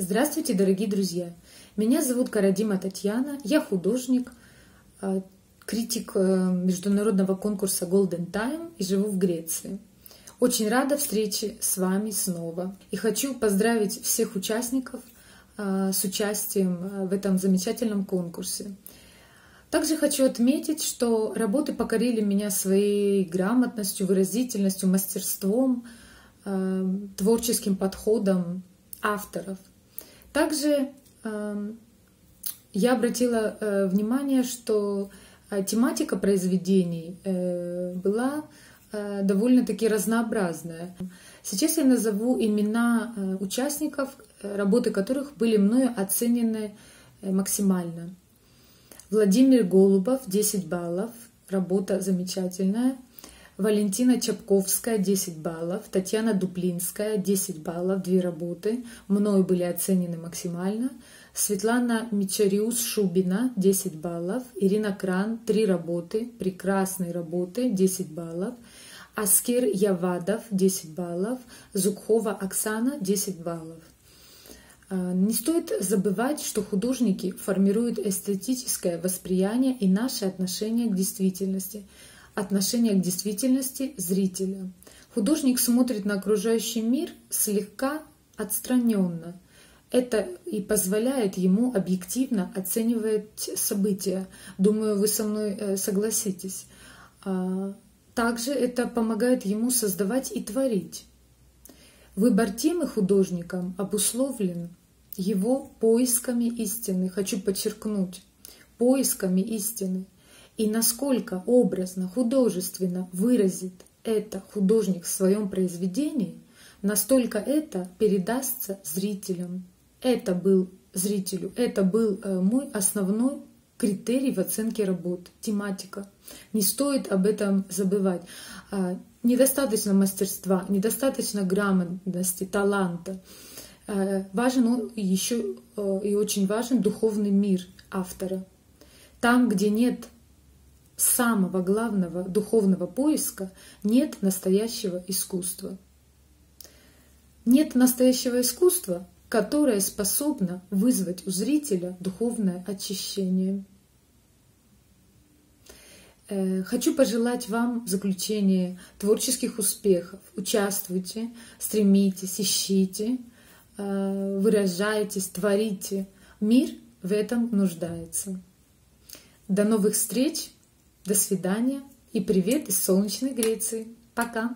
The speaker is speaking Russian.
Здравствуйте, дорогие друзья! Меня зовут Карадима Татьяна, я художник, э, критик э, международного конкурса Golden Time и живу в Греции. Очень рада встрече с вами снова и хочу поздравить всех участников э, с участием в этом замечательном конкурсе. Также хочу отметить, что работы покорили меня своей грамотностью, выразительностью, мастерством, творческим подходом авторов. Также эм, я обратила э, внимание, что э, тематика произведений э, была довольно-таки разнообразная. Сейчас я назову имена участников, работы которых были мною оценены максимально. Владимир Голубов, 10 баллов, работа замечательная. Валентина Чапковская 10 баллов, Татьяна Дуплинская 10 баллов, две работы, мною были оценены максимально. Светлана Мичариус Шубина 10 баллов, Ирина Кран 3 работы, прекрасные работы 10 баллов. Аскер Явадов 10 баллов, Зукхова Оксана 10 баллов. А, не стоит забывать, что художники формируют эстетическое восприятие и наше отношение к действительности – отношение к действительности зрителя. Художник смотрит на окружающий мир слегка отстраненно. Это и позволяет ему объективно оценивать события. Думаю, вы со мной э, согласитесь. А, также это помогает ему создавать и творить. Выбор темы художником обусловлен его поисками истины. Хочу подчеркнуть, поисками истины – и насколько образно, художественно выразит это художник в своем произведении, настолько это передастся зрителям. Это был зрителю, это был э, мой основной критерий в оценке работ, тематика. Не стоит об этом забывать. А, недостаточно мастерства, недостаточно грамотности, таланта. Э, важен еще э, и очень важен духовный мир автора. Там, где нет самого главного духовного поиска нет настоящего искусства. Нет настоящего искусства, которое способно вызвать у зрителя духовное очищение. Э, хочу пожелать вам в заключение творческих успехов. Участвуйте, стремитесь, ищите, э, выражайтесь, творите. Мир в этом нуждается. До новых встреч! До свидания и привет из солнечной Греции. Пока!